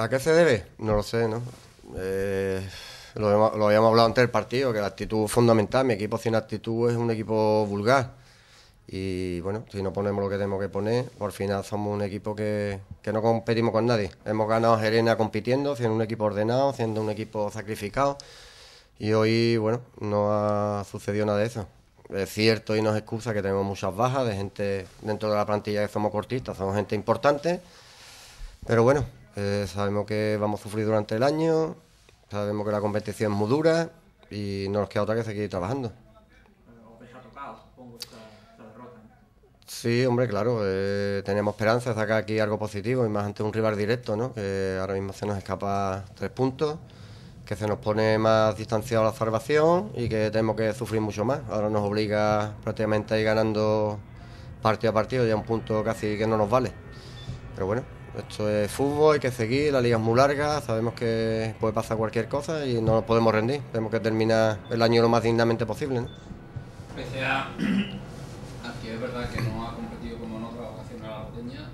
¿A qué se debe? No lo sé, ¿no? Eh, lo, habíamos hablado antes del partido, que la actitud es fundamental. Mi equipo sin actitud es un equipo vulgar. Y bueno, si no ponemos lo que tenemos que poner, por final somos un equipo que, que no competimos con nadie. Hemos ganado a Gerena compitiendo, siendo un equipo ordenado, siendo un equipo sacrificado. Y hoy, bueno, no ha sucedido nada de eso. Es cierto y nos excusa que tenemos muchas bajas de gente dentro de la plantilla que somos cortistas, somos gente importante. Pero bueno, eh, sabemos que vamos a sufrir durante el año, sabemos que la competición es muy dura y no nos queda otra que seguir trabajando. Sí, hombre, claro, eh, tenemos esperanza de sacar aquí algo positivo y más ante un rival directo, ¿no? Que ahora mismo se nos escapa tres puntos, que se nos pone más distanciado la salvación y que tenemos que sufrir mucho más. Ahora nos obliga prácticamente a ir ganando partido a partido, ya un punto casi que no nos vale. Pero bueno, esto es fútbol, hay que seguir, la liga es muy larga, sabemos que puede pasar cualquier cosa y no nos podemos rendir. Tenemos que terminar el año lo más dignamente posible. ¿no? Pese a, aquí es verdad que no ha competido como en otras ocasiones la boteña,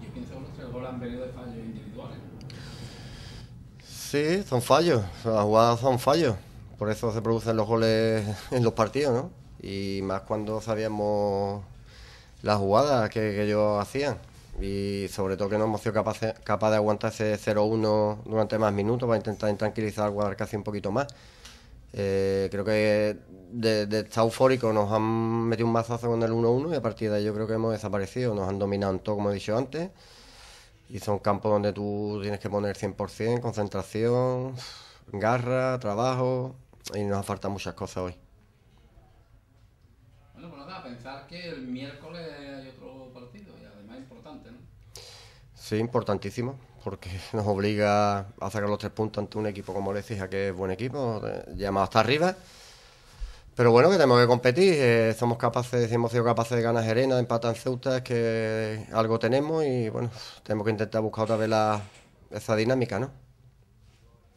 yo pienso que los tres goles han venido de fallos individuales. Sí, son fallos, las jugadas son fallos, por eso se producen los goles en los partidos, ¿no? Y más cuando sabíamos las jugadas que, que ellos hacían y sobre todo que no hemos sido capaces capaz de aguantar ese 0-1 durante más minutos para intentar tranquilizar al Guadalcacín un poquito más. Eh, creo que de, de estar eufórico nos han metido un mazazo con el 1-1 y a partir de ahí yo creo que hemos desaparecido, nos han dominado en todo como he dicho antes y son campos donde tú tienes que poner 100%, concentración, garra, trabajo y nos faltan muchas cosas hoy. Bueno, pues nada, pensar que el miércoles hay otro partido y además importante, ¿no? Sí, importantísimo, porque nos obliga a sacar los tres puntos ante un equipo como Lecija, que es buen equipo, llamado hasta arriba. Pero bueno, que tenemos que competir, eh, somos capaces, hemos sido capaces de ganar Gerena, de empatar en Ceuta, es que algo tenemos y bueno, tenemos que intentar buscar otra vez la, esa dinámica, ¿no?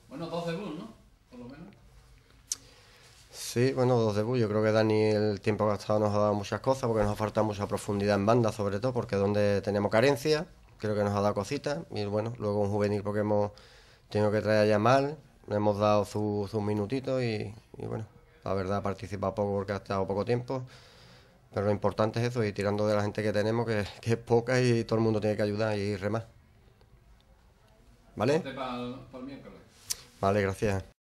Bueno, dos debuts, ¿no? Por lo menos. Sí, bueno, dos debuts. Yo creo que Dani el tiempo gastado nos ha dado muchas cosas porque nos ha faltado mucha profundidad en banda, sobre todo, porque es donde tenemos carencia, creo que nos ha dado cositas. Y bueno, luego un juvenil porque hemos tenido que traer a Yamal, le hemos dado sus su minutitos y, y, bueno, la verdad participa poco porque ha estado poco tiempo. Pero lo importante es eso, y tirando de la gente que tenemos, que, que es poca y todo el mundo tiene que ayudar y remar. ¿Vale? Vale, gracias.